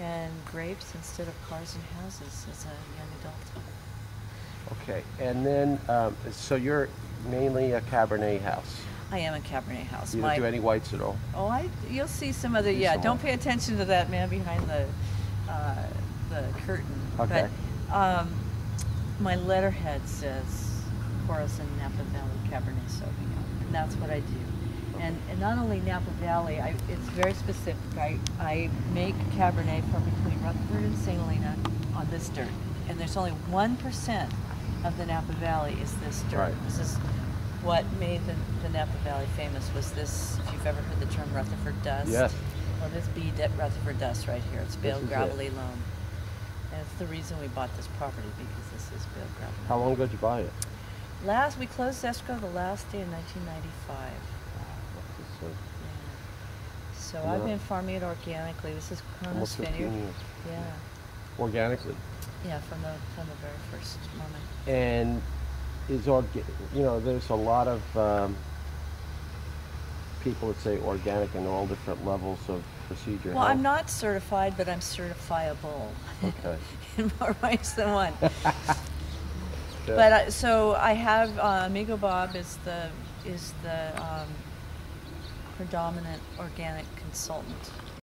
and grapes instead of cars and houses as a young adult. Okay, and then, um, so you're mainly a Cabernet house. I am a Cabernet house. You don't do any whites at all? Oh, I, you'll see some other, yeah, some don't more. pay attention to that man behind the, uh, the curtain. Okay. But, um, my letterhead says Corison Napa Valley Cabernet Sauvignon, and that's what I do. And, and not only Napa Valley, I, it's very specific. I, I make Cabernet from between Rutherford and St. Helena on this dirt. And there's only 1% of the Napa Valley is this dirt. Right. This is what made the, the Napa Valley famous was this, if you've ever heard the term Rutherford dust. Yes. Well, this be Rutherford dust right here. It's bale is it. gravelly loam. And it's the reason we bought this property because this is bale gravelly. How long ago did you buy it? Last, we closed escrow the last day in 1995. So, Yeah. So And I've been farming it organically. This is 15 Vineyard. years. Yeah, Organically. yeah, from the from the very first moment. And is orga, you know, there's a lot of um, people that say organic in all different levels of procedure. Well, How- I'm not certified, but I'm certifiable. Okay. in more ways than one. But I, so I have uh, Amigo Bob is the is the um, predominant organic consultant